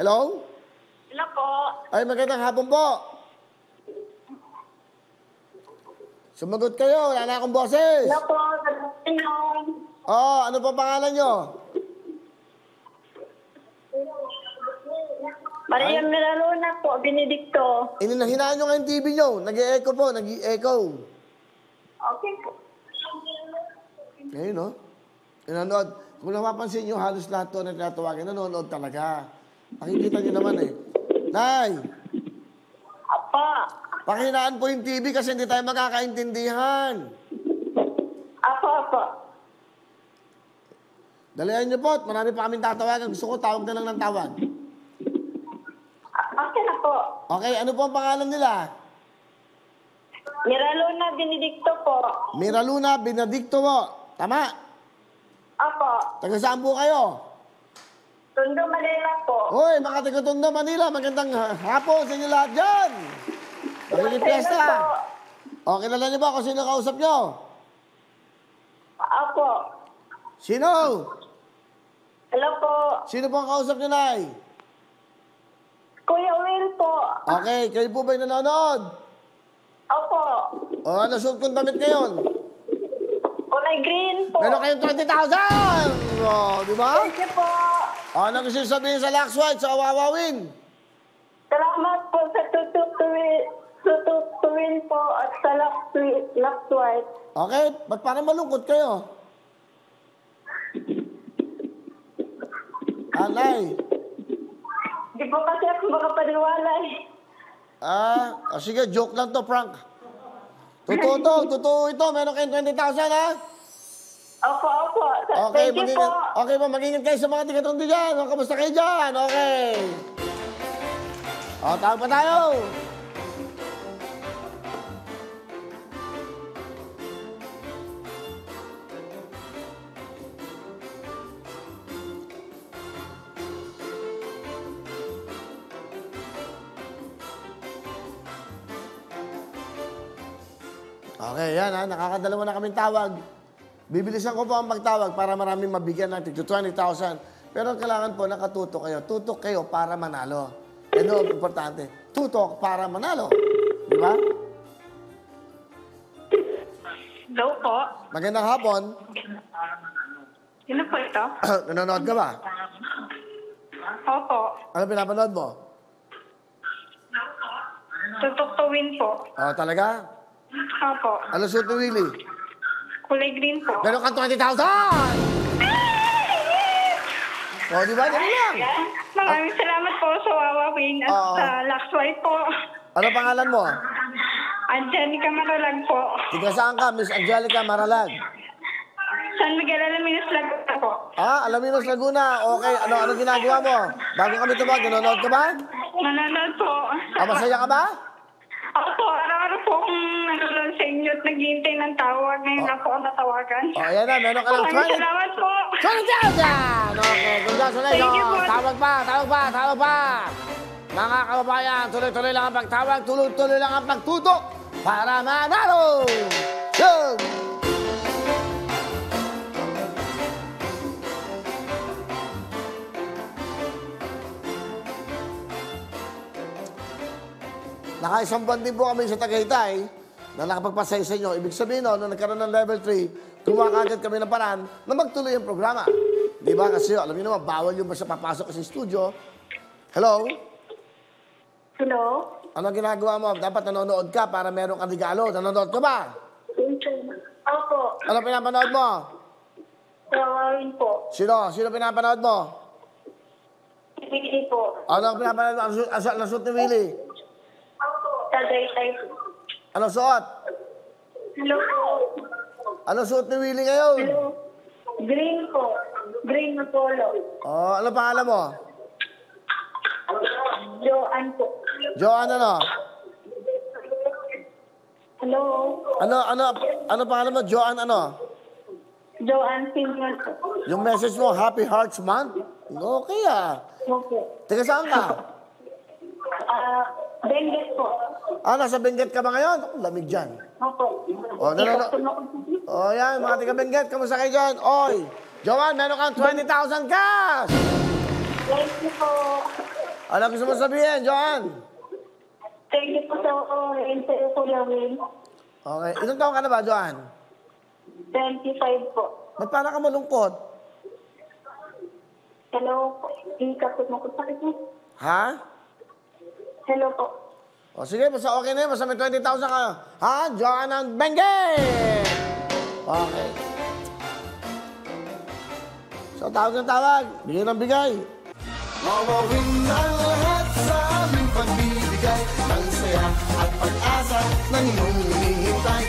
Hello? Hello po. Ay, magandang hapon po. Sumagot kayo, wala na akong boses. Hello po. Hello. Oo, ano pa pangalan nyo? Maria Miraluna po, Benedicto. Ininahinaan nyo nga yung TV nyo. Nag-e-echo po, nag-e-echo. Okay po. Ngayon, no? Nanonood. Kung napapansin nyo, halos lahat to na tinatawagan, nanonood talaga. Makikita nyo naman eh. Nay, Apa. pakinaan po yung TV kasi hindi tayo makakaintindihan. Apa, apa. Dalihan nyo po, at marami pa kaming tatawagan. Gusto ko, tawag na lang ng tawag. A- Okay na po. Okay, ano po ang pangalan nila? Miraluna Benedicto po. Mira Luna Benedicto po. Tama. Apo. Taga saan po kayo? Tondo Manila po. Hoy, mga taga Tondo, Manila. Magandang ha- hapon sa inyo lahat dyan. Magiging piyesta. O, kilala niyo ba kung sino kausap niyo? Apo. Sino? Hello po. Sino po ang kausap niyo, Nay? Kuya Will po. Okay, kayo po ba yung nanonood? Opo. O, ano suot kong damit ngayon? Kulay green po. Meron kayong 20,000! O, di ba? Thank you po. Ano gusto sabihin sa Lux White, sa Wawawin? Salamat po sa tututuwin, tututuwin po at sa Lux White. Okay, ba't parang malungkot kayo? Anay, Di po kasi ako makapaniwala eh. ah, ah, sige, joke lang to, prank. Totoo to, totoo ito, meron kayong 20,000 ha? Opo, opo. Okay, Thank you mag-ingat, po. okay po, mag-ingat kayo sa mga tigatondo dyan. O, kamusta kayo dyan? Okay. O, tawag pa tayo. Okay, yan ha. Nakakadalawa na kaming tawag. Bibilisan ko po ang pagtawag para maraming mabigyan natin to 20,000. Pero ang kailangan po, nakatutok kayo. Tutok kayo para manalo. Yan ang importante. Tutok para manalo. Di ba? Hello po. Magandang hapon. Sino po ito? Nanonood ka ba? Opo. Ano pinapanood mo? Tututuwin po. Oh, talaga? Opo. Ano Willie? Kulay green po. Meron kang 20,000! Oh, di ba? Ganun lang. Maraming salamat po sa Wawawin at Oo. sa White po. Ano pangalan mo? Angelica Maralag po. Tiga saan ka, Miss Angelica Maralag? San Miguel Alaminos Laguna po. Ah, Alaminos Laguna. Okay, ano ano ginagawa mo? Bago kami tumawag, nanonood ka ba? Nanonood po. Ah, masaya ka ba? Opo, araw-araw po akong nanonood sa inyo at naghihintay ng tawag. Ngayon po ako natawagan. Oh, ayan na, meron ka lang Maraming 20. salamat po. 20,000! Okay, congratulations. Po. Tawag pa, tawag pa, tawag pa. Mga kababayan, tuloy-tuloy lang ang pagtawag, tuloy-tuloy lang ang pagtutok para manalo! Yun! Nakaisang buwan din po kami sa Tagaytay na nakapagpasay sa inyo. Ibig sabihin, no, nung nagkaroon ng level 3, gumawa kagad kami ng paraan na magtuloy ang programa. Di ba? Kasi alam niyo naman, bawal yung basta papasok sa studio. Hello? Hello? Ano ang ginagawa mo? Dapat nanonood ka para meron kang regalo. Nanonood ka ba? Opo, Ano pinapanood mo? Wawawin po. Sino? Sino pinapanood mo? Hindi po. Ano ang pinapanood mo? Ano suot ni Willie? Tagaytay. Ano suot? Hello po. Ano suot ni Willie ngayon? Hello. Green po. Green na polo. Oh, ano pangalan mo? Joanne po. Joanne ano? Hello. Ano, ano, ano pangalan mo? Joanne ano? Joanne Senior po. Yung message mo, Happy Hearts Month? Okay ah. Opo. Teka saan ka? Ah, Benguet po. Ah, nasa Benguet ka ba ngayon? Lamig dyan. Opo. Oh, nanono- Oh, yan, mga taga Benguet, kamusta kayo dyan? Oy, Joanne, meron kang 20,000 cash! Thank you po. Ano gusto mo sabihin, Joanne? Thank you po sa interview ko, Lawin. Okay. Ilang taon ka na ba, Joanne? 25 po. Ba't parang ka malungkot? Hello po. Ikapit mo ko sakit mo. Ha? Hello po. O sige, basta okay na yun. Basta may 20,000 ka. Ha? Joanne ang Bengue! Okay. So, tawag ng tawag. Bigay ng bigay. Mawawin ang lahat sa aming pagbibigay ng saya at pag-asa ng iyong hinihintay.